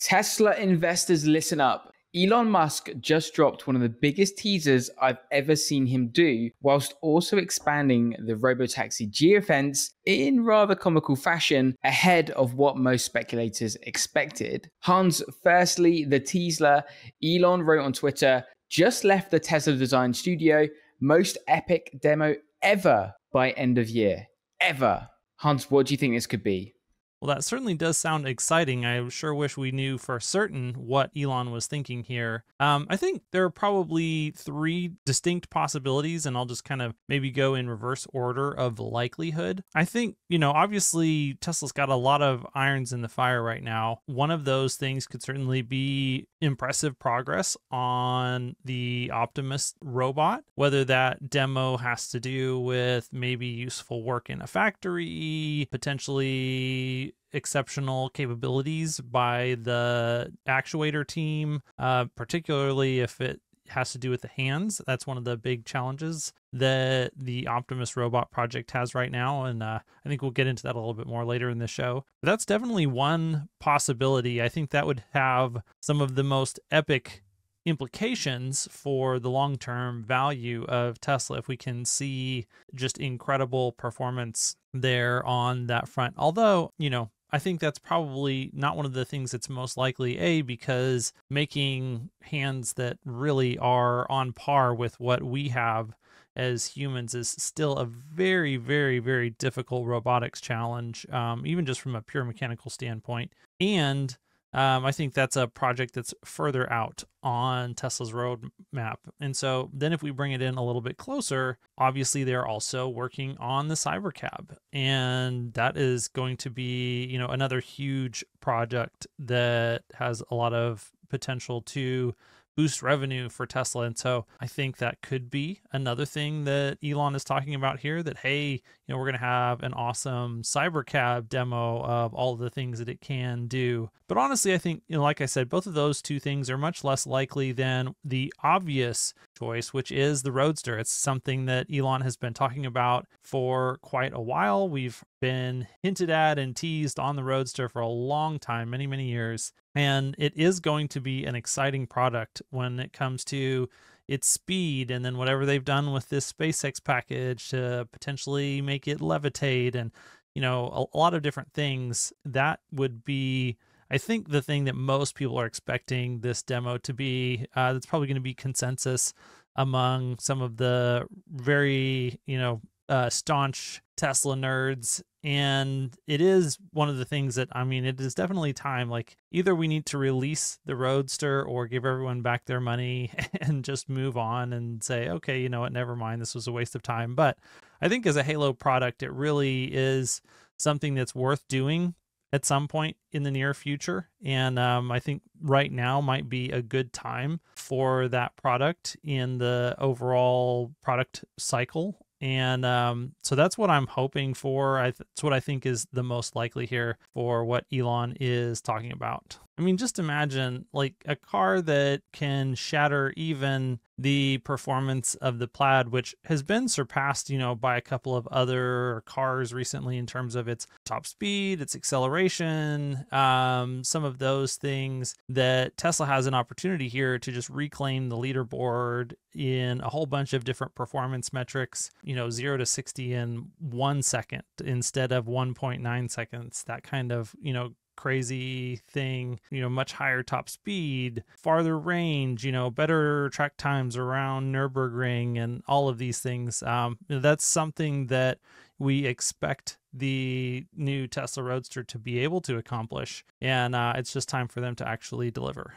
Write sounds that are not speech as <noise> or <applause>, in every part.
Tesla investors, listen up. Elon Musk just dropped one of the biggest teasers I've ever seen him do, whilst also expanding the robotaxi geofence in rather comical fashion ahead of what most speculators expected. Hans, firstly, the Tesla, Elon wrote on Twitter, just left the Tesla design studio, most epic demo ever by end of year. Ever. Hans, what do you think this could be? Well, that certainly does sound exciting. I sure wish we knew for certain what Elon was thinking here. Um, I think there are probably three distinct possibilities, and I'll just kind of maybe go in reverse order of likelihood. I think, you know, obviously Tesla's got a lot of irons in the fire right now. One of those things could certainly be impressive progress on the Optimus robot, whether that demo has to do with maybe useful work in a factory, potentially exceptional capabilities by the actuator team, uh, particularly if it has to do with the hands. That's one of the big challenges that the Optimus robot project has right now. And uh, I think we'll get into that a little bit more later in the show. But that's definitely one possibility. I think that would have some of the most epic implications for the long term value of Tesla if we can see just incredible performance there on that front. Although, you know, I think that's probably not one of the things that's most likely, A, because making hands that really are on par with what we have as humans is still a very, very, very difficult robotics challenge, um, even just from a pure mechanical standpoint. And um, I think that's a project that's further out on Tesla's roadmap. And so then if we bring it in a little bit closer, obviously they're also working on the Cybercab. And that is going to be, you know, another huge project that has a lot of potential to boost revenue for Tesla. And so I think that could be another thing that Elon is talking about here that, hey, you know, we're going to have an awesome Cybercab demo of all the things that it can do. But honestly, I think, you know, like I said, both of those two things are much less likely than the obvious which is the Roadster. It's something that Elon has been talking about for quite a while. We've been hinted at and teased on the Roadster for a long time, many, many years. And it is going to be an exciting product when it comes to its speed and then whatever they've done with this SpaceX package to potentially make it levitate and, you know, a, a lot of different things. That would be. I think the thing that most people are expecting this demo to be, uh, that's probably going to be consensus among some of the very, you know, uh, staunch Tesla nerds. And it is one of the things that i mean it is definitely time like either we need to release the roadster or give everyone back their money <laughs> and just move on and say okay you know what? Never mind. This was a waste of time. But i think as a halo product it really is something that's worth doing at some point in the near future and um, i think right now might be a good time for that product in the overall product cycle and um, so that's what I'm hoping for. I th- that's what I think is the most likely here for what Elon is talking about. I mean, just imagine like a car that can shatter even the performance of the Plaid, which has been surpassed, you know, by a couple of other cars recently in terms of its top speed, its acceleration, um, some of those things that Tesla has an opportunity here to just reclaim the leaderboard in a whole bunch of different performance metrics, you know, zero to 60 in one second instead of 1.9 seconds, that kind of, you know, crazy thing, you know, much higher top speed, farther range, you know, better track times around Nürburgring and all of these things. Um, that's something that we expect the new Tesla Roadster to be able to accomplish. And uh, it's just time for them to actually deliver.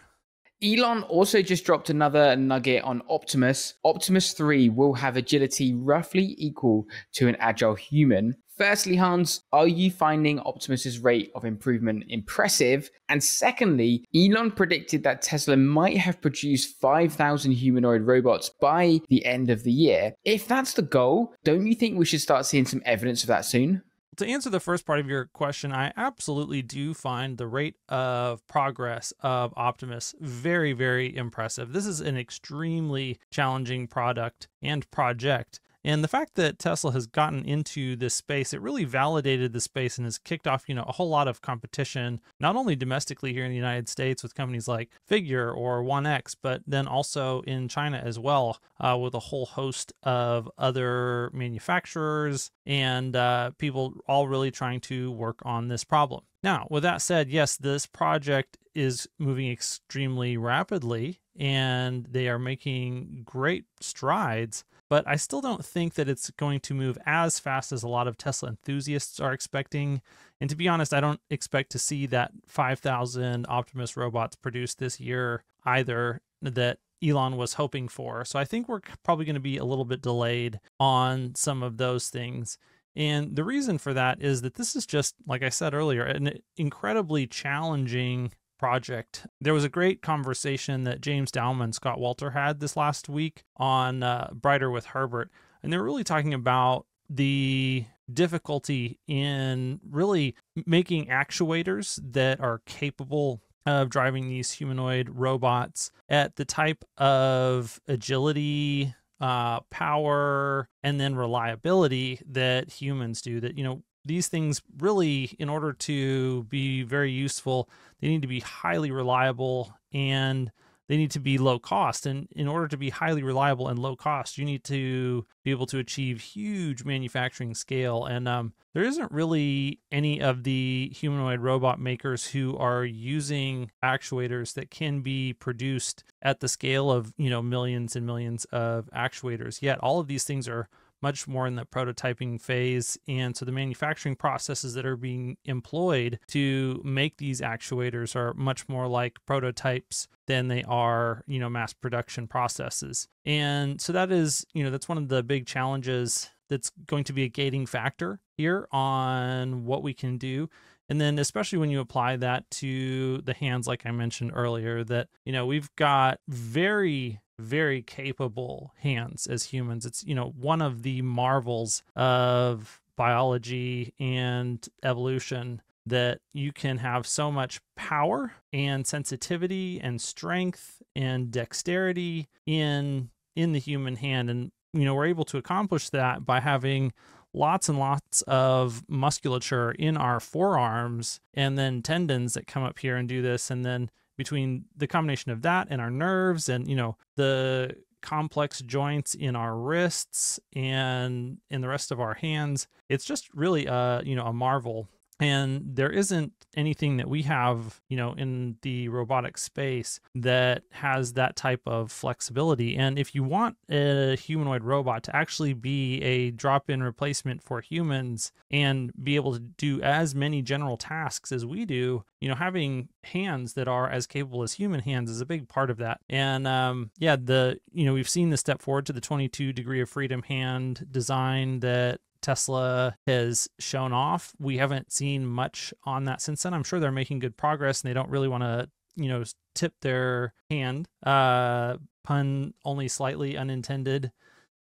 Elon also just dropped another nugget on Optimus. Optimus 3 will have agility roughly equal to an agile human, Firstly, Hans, are you finding Optimus's rate of improvement impressive? And secondly, Elon predicted that Tesla might have produced 5,000 humanoid robots by the end of the year. If that's the goal, don't you think we should start seeing some evidence of that soon? To answer the first part of your question, I absolutely do find the rate of progress of Optimus very, very impressive. This is an extremely challenging product and project And the fact that Tesla has gotten into this space, it really validated the space and has kicked off, you know, a whole lot of competition, not only domestically here in the United States with companies like Figure or 1X, but then also in China as well, uh, with a whole host of other manufacturers and uh, people all really trying to work on this problem. Now, with that said, yes, this project is moving extremely rapidly and they are making great strides, but I still don't think that it's going to move as fast as a lot of Tesla enthusiasts are expecting. And to be honest, I don't expect to see that 5,000 Optimus robots produced this year either that Elon was hoping for. So I think we're probably going to be a little bit delayed on some of those things. And the reason for that is that this is just, like I said earlier, an incredibly challenging project. There was a great conversation that James Douma and Scott Walter had this last week on uh, Brighter with Herbert. And they were really talking about the difficulty in really making actuators that are capable of driving these humanoid robots at the type of agility uh, power and then reliability that humans do that you know these things really in order to be very useful they need to be highly reliable and they need to be low cost. And in order to be highly reliable and low cost, you need to be able to achieve huge manufacturing scale. And um, there isn't really any of the humanoid robot makers who are using actuators that can be produced at the scale of, you know, millions and millions of actuators yet. All of these things are much more in the prototyping phase. And so the manufacturing processes that are being employed to make these actuators are much more like prototypes than they are, you know, mass production processes. And so that is, you know, that's one of the big challenges that's going to be a gating factor here on what we can do. And then, especially when you apply that to the hands, like I mentioned earlier, that, you know, we've got very very capable hands as humans. It's, you know, one of the marvels of biology and evolution that you can have so much power and sensitivity and strength and dexterity in in the human hand and you know we're able to accomplish that by having lots and lots of musculature in our forearms and then tendons that come up here and do this and then between the combination of that and our nerves and you know the complex joints in our wrists and in the rest of our hands. It's just really a you know a marvel and there isn't anything that we have you know in the robotic space that has that type of flexibility. And if you want a humanoid robot to actually be a drop-in replacement for humans and be able to do as many general tasks as we do you know having hands that are as capable as human hands is a big part of that. And um, yeah the you know we've seen the step forward to the 22 degree of freedom hand design that Tesla has shown off. We haven't seen much on that since then. I'm sure they're making good progress and they don't really want to, you know, tip their hand. Uh, pun only slightly unintended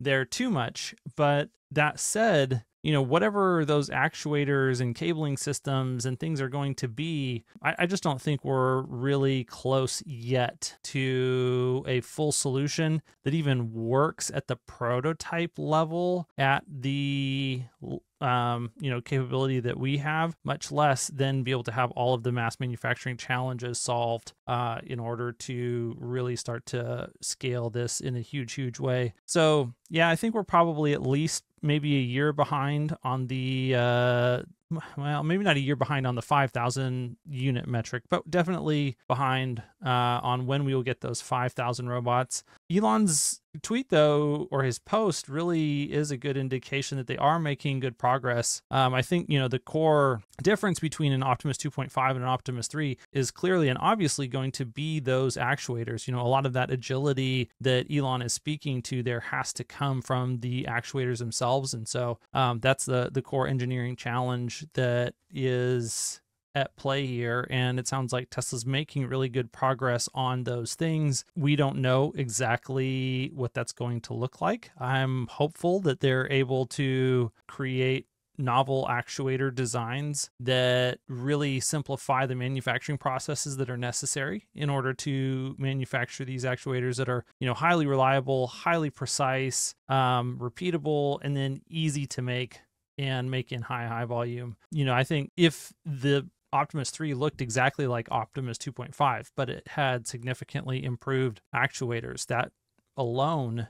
there too much. But that said, you know, whatever those actuators and cabling systems and things are going to be, I, I, just don't think we're really close yet to a full solution that even works at the prototype level at the um, you know, capability that we have, much less than be able to have all of the mass manufacturing challenges solved uh, in order to really start to scale this in a huge, huge way. So, yeah, I think we're probably at least maybe a year behind on the uh, well, maybe not a year behind on the 5,000 unit metric, but definitely behind uh, on when we will get those 5,000 robots. Elon's tweet, though, or his post really is a good indication that they are making good progress. Um, I think, you know, the core difference between an Optimus 2.5 and an Optimus 3 is clearly and obviously going to be those actuators. You know, a lot of that agility that Elon is speaking to there has to come from the actuators themselves. And so um, that's the, the core engineering challenge that is at play here and it sounds like Tesla's making really good progress on those things. We don't know exactly what that's going to look like. I'm hopeful that they're able to create novel actuator designs that really simplify the manufacturing processes that are necessary in order to manufacture these actuators that are, you know, highly reliable, highly precise, um, repeatable, and then easy to make and make in high high volume. You know, I think if the Optimus 3 looked exactly like Optimus 2.5, but it had significantly improved actuators. That alone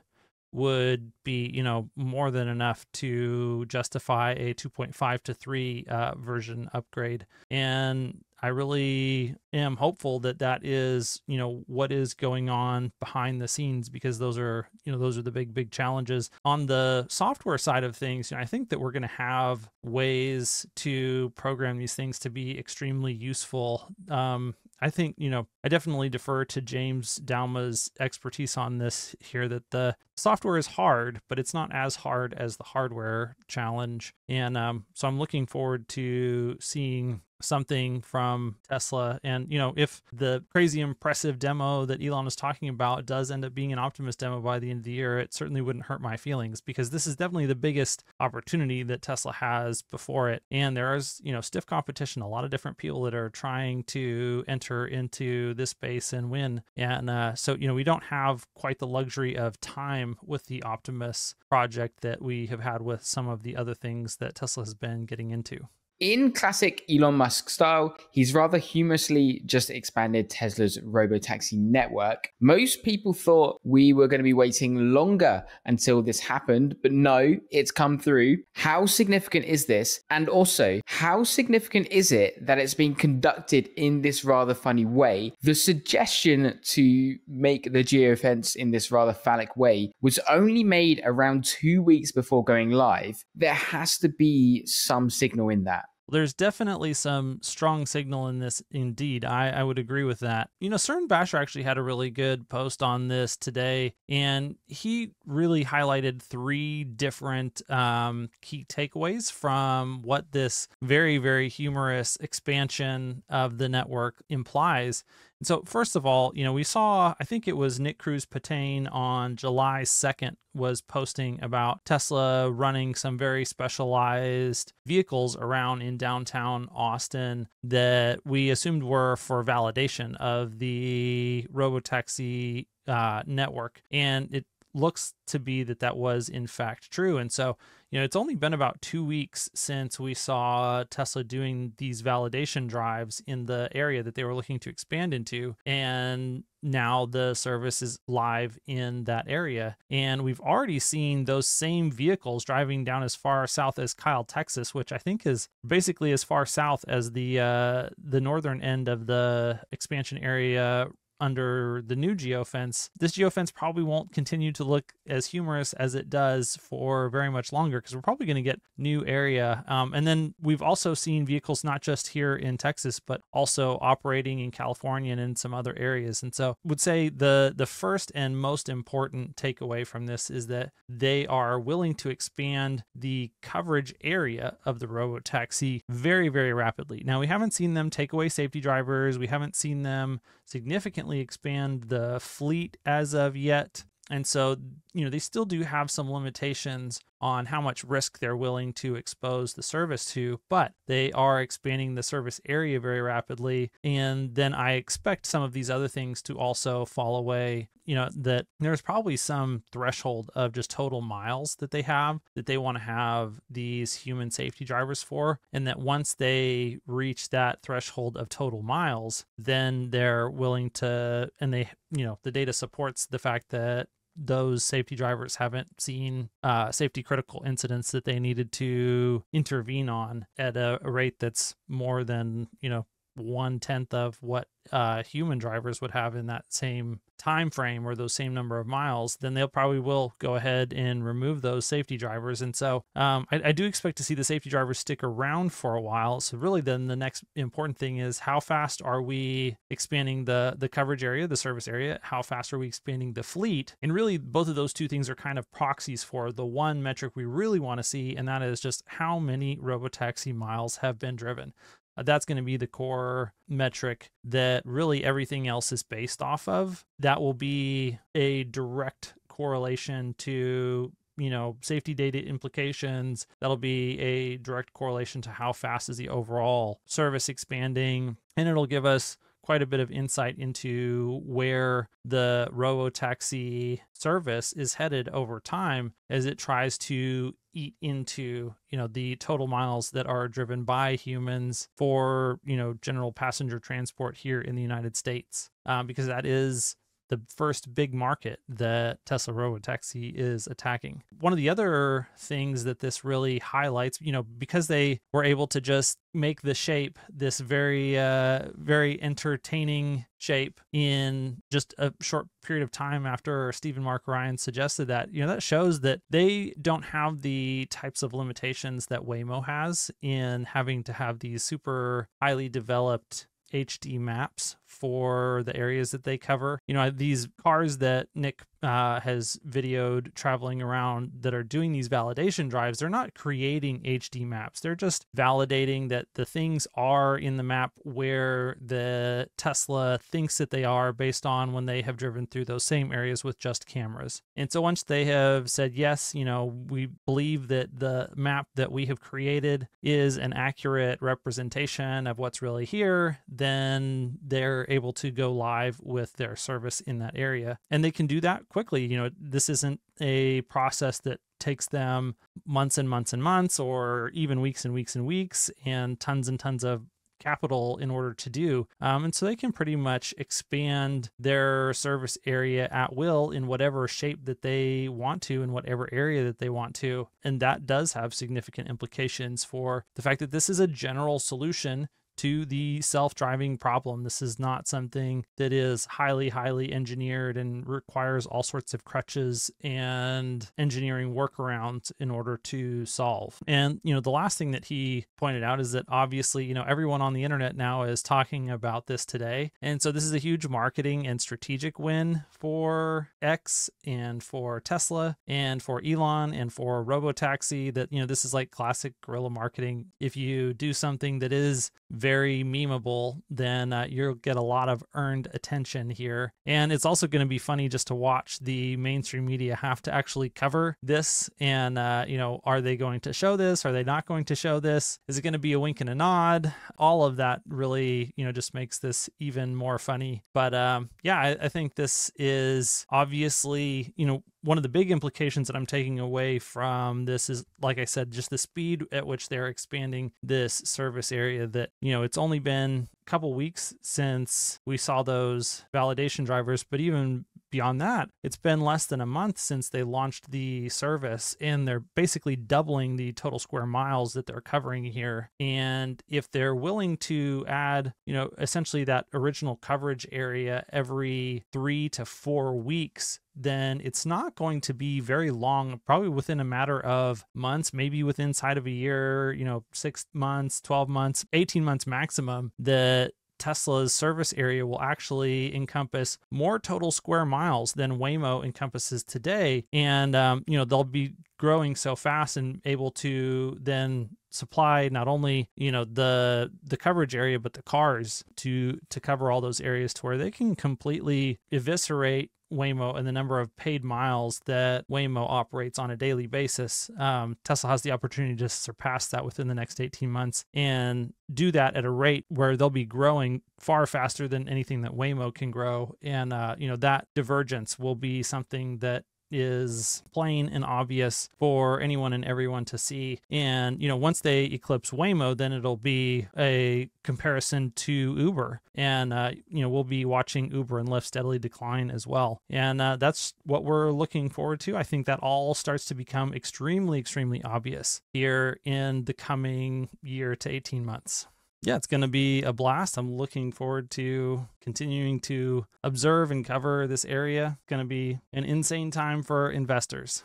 would be, you know, more than enough to justify a 2.5 to 3 uh, version upgrade. And I really am hopeful that that is, you know, what is going on behind the scenes because those are, you know, those are the big, big challenges. On the software side of things, you know, I think that we're going to have ways to program these things to be extremely useful. Um, I think, you know, I definitely defer to James Douma's expertise on this here that the software is hard, but it's not as hard as the hardware challenge. And um, so I'm looking forward to seeing something from Tesla. And, you know, if the crazy impressive demo that Elon is talking about does end up being an Optimus demo by the end of the year, it certainly wouldn't hurt my feelings because this is definitely the biggest opportunity that Tesla has before it. And there is, you know, stiff competition, a lot of different people that are trying to enter into this space and win. And uh, so, you know, we don't have quite the luxury of time with the Optimus project that we have had with some of the other things that Tesla has been getting into. In classic Elon Musk style, he's rather humorously just expanded Tesla's robotaxi network. Most people thought we were going to be waiting longer until this happened, but no, it's come through. How significant is this? And also, how significant is it that it's being conducted in this rather funny way? The suggestion to make the geofence in this rather phallic way was only made around two weeks before going live. There has to be some signal in that there's definitely some strong signal in this indeed. I, I would agree with that. You know Stern basher actually had a really good post on this today and he really highlighted three different um, key takeaways from what this very very humorous expansion of the network implies so first of all, you know, we saw I think it was Nic Cruz Patane on July 2nd was posting about Tesla running some very specialized vehicles around in downtown Austin that we assumed were for validation of the robotaxi uh, network. And it looks to be that that was in fact true and so you know, it's only been about two weeks since we saw Tesla doing these validation drives in the area that they were looking to expand into. And now the service is live in that area. And we've already seen those same vehicles driving down as far south as Kyle, Texas, which I think is basically as far south as the uh, the northern end of the expansion area under the new geofence, this geofence probably won't continue to look as humorous as it does for very much longer because we're probably going to get new area. Um, and then we've also seen vehicles not just here in Texas, but also operating in California and in some other areas. And so would say the the first and most important takeaway from this is that they are willing to expand the coverage area of the robotaxi very, very rapidly. Now we haven't seen them take away safety drivers. We haven't seen them significantly expand the fleet as of yet. And so, you know, they still do have some limitations on how much risk they're willing to expose the service to, but they are expanding the service area very rapidly. And then I expect some of these other things to also fall away. You know, that there's probably some threshold of just total miles that they have that they want to have these human safety drivers for. And that once they reach that threshold of total miles, then they're willing to, and they, you know, the data supports the fact that those safety drivers haven't seen uh, safety critical incidents that they needed to intervene on at a, a rate that's more than you know one tenth of what uh, human drivers would have in that same time frame or those same number of miles, then they'll probably will go ahead and remove those safety drivers. And so um, I, I, do expect to see the safety drivers stick around for a while. So really, then the next important thing is how fast are we expanding the the coverage area, the service area? How fast are we expanding the fleet? And really, both of those two things are kind of proxies for the one metric we really want to see, and that is just how many robotaxi miles have been driven. Uh, that's going to be the core metric that really everything else is based off of. That will be a direct correlation to you know, safety data implications. That'll be a direct correlation to how fast is the overall service expanding. And it'll give us quite a bit of insight into where the robotaxi service is headed over time as it tries to eat into you know the total miles that are driven by humans for you know general passenger transport here in the united states um, because that is the first big market that Tesla Robotaxi is attacking. One of the other things that this really highlights, you know, because they were able to just make the shape this very, uh, very entertaining shape in just a short period of time after Stephen Mark Ryan suggested that, you know, that shows that they don't have the types of limitations that Waymo has in having to have these super highly developed HD maps for the areas that they cover. You know, these cars that Nick uh, has videoed traveling around that are doing these validation drives, they're not creating HD maps. They're just validating that the things are in the map where the Tesla thinks that they are based on when they have driven through those same areas with just cameras. And so once they have said, yes, you know, we believe that the map that we have created is an accurate representation of what's really here, then they're able to go live with their service in that area. And they can do that quickly. You know, this isn't a process that takes them months and months and months or even weeks and weeks and weeks and tons and tons of capital in order to do. Um, and so they can pretty much expand their service area at will in whatever shape that they want to, in whatever area that they want to. And that does have significant implications for the fact that this is a general solution to the self driving problem. This is not something that is highly, highly engineered and requires all sorts of crutches and engineering workarounds in order to solve. And, you know, the last thing that he pointed out is that obviously, you know, everyone on the internet now is talking about this today. And so this is a huge marketing and strategic win for X and for Tesla and for Elon and for Robotaxi that, you know, this is like classic guerrilla marketing. If you do something that is very very memeable, then uh, you'll get a lot of earned attention here. And it's also going to be funny just to watch the mainstream media have to actually cover this. And, uh, you know, are they going to show this? Are they not going to show this? Is it going to be a wink and a nod? All of that really, you know, just makes this even more funny. But um, yeah, I, I think this is obviously, you know, one of the big implications that I'm taking away from this is, like I said, just the speed at which they're expanding this service area. That, you know, it's only been a couple weeks since we saw those validation drivers, but even beyond that, it's been less than a month since they launched the service, and they're basically doubling the total square miles that they're covering here. And if they're willing to add, you know, essentially that original coverage area every three to four weeks, then it's not going to be very long, probably within a matter of months, maybe within inside of a year, you know, six months, 12 months, 18 months maximum, that Tesla's service area will actually encompass more total square miles than Waymo encompasses today. And, um, you know, they'll be growing so fast and able to then supply not only you know the the coverage area but the cars to to cover all those areas to where they can completely eviscerate Waymo and the number of paid miles that Waymo operates on a daily basis. Um, Tesla has the opportunity to surpass that within the next 18 months and do that at a rate where they'll be growing far faster than anything that Waymo can grow. And, uh, you know, that divergence will be something that is plain and obvious for anyone and everyone to see. And, you know, once they eclipse Waymo, then it'll be a comparison to Uber. And, uh, you know, we'll be watching Uber and Lyft steadily decline as well. And uh, that's what we're looking forward to. I think that all starts to become extremely, extremely obvious here in the coming year to 18 months yeah, it's going to be a blast. I'm looking forward to continuing to observe and cover this area. It's going to be an insane time for investors.